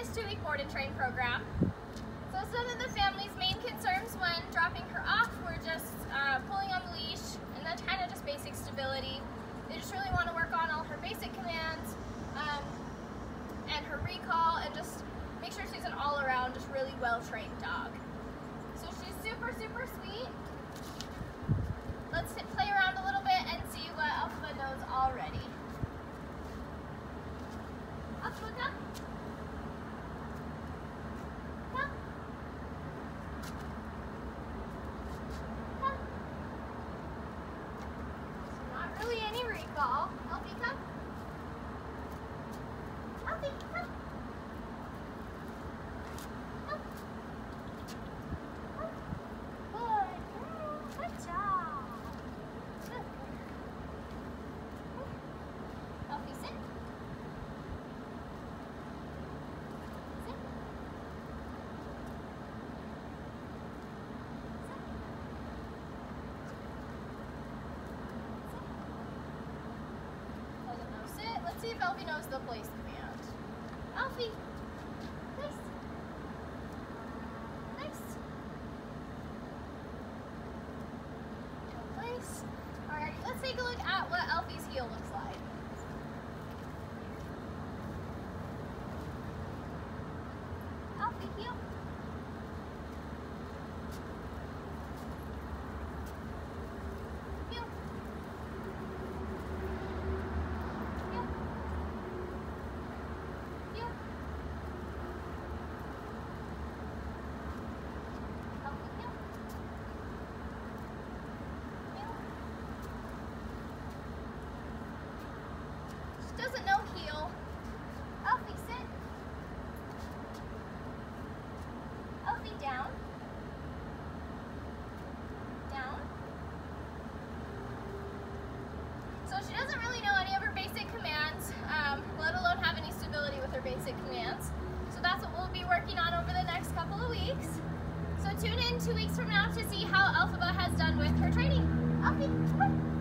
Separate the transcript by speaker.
Speaker 1: famous two-week board and train program. So some of the family's main concerns when dropping her off were just uh, pulling on the leash, and then kind of just basic stability. They just really want to work on all her basic commands, um, and her recall, and just make sure she's an all-around, just really well-trained dog. So she's super, super sweet. Let's see if Elphie knows the place. Elphie. Nice. Two weeks from now to see how Elphaba has done with her training. Elphie,